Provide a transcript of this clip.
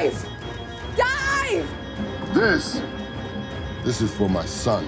Dive! Dive! This, this is for my son.